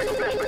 Oh,